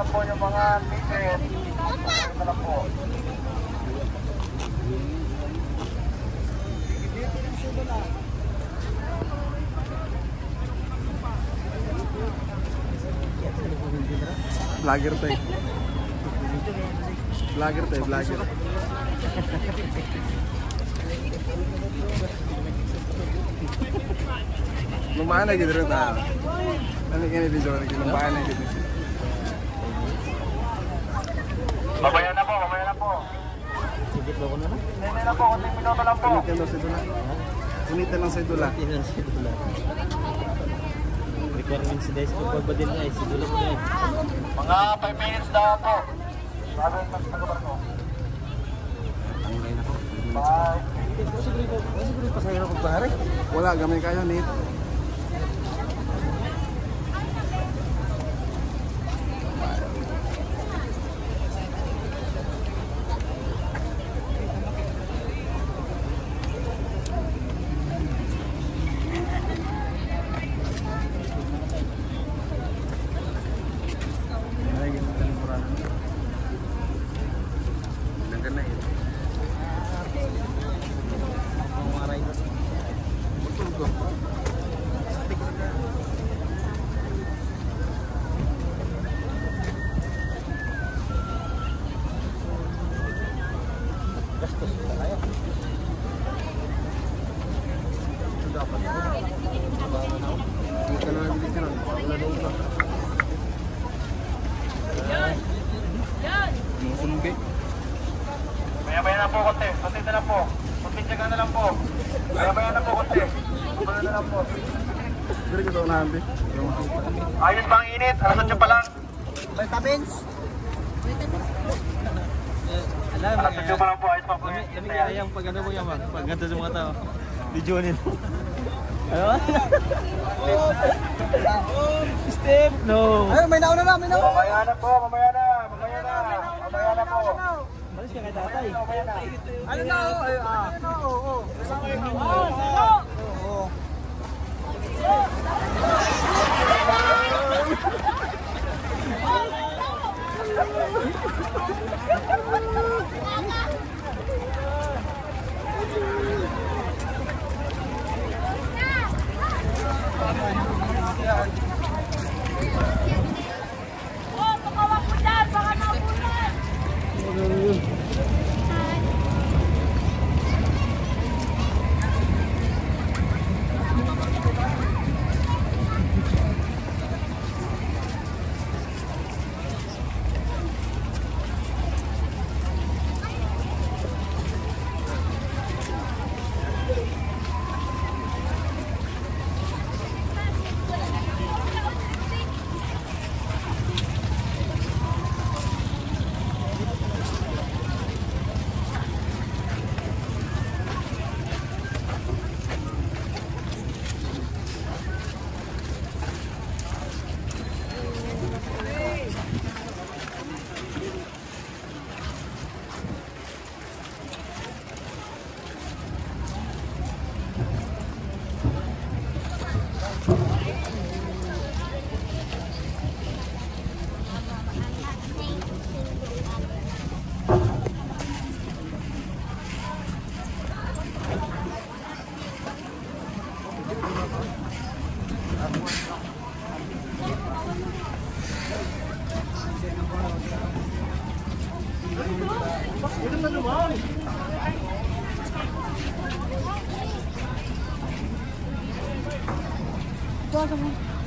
mga ticket. Ito na po. Vlogger tayo. Vlogger tayo, vlogger. Lumayan na gitu rin tayo. Ano yung video na lumayan na gitu. Mamaya na po, mamaya na po. Sigit ba ko na lang? Hindi na po, kunting minuto lang po. Unitan lang sa dula. Unitan lang sa dula. Tinan si Dula. Requirements si Dice pag babadil na eh. Si Dula na eh. Mga 5 minutes na po. Sabi ng taga ko. Bye. Siguro yung pasahero kong pare. Wala, gamay kayo, Nate. Nanggan na yun. Mga riders. Betul ko. Gastos pa kaya. Ito dapat. Hindi ka na nabili ka nun. Wala daw ka. Mga sumbi. Maya-maya na po, konti. Konti na lang po. Konti tsaga na lang po. Maya-maya na po, konti. Kumana na lang po. Ka daw na makita. Ayos ba ang init? Alas 8 pa lang. Vitamins! Alam, Alas 8 pa lang po. Ayos pa po. Lamig yung pag ano mo yan, mag- pag ganito sa mga tao. Video nila. Ano? Step! No! Ay, may nauna na, may nauna. Mamaya na po. Mamaya na. Na po. Balis ka kay tatay. Mamaya na. Ano na, ay, ah. Oo, oo. Oh, 我什么？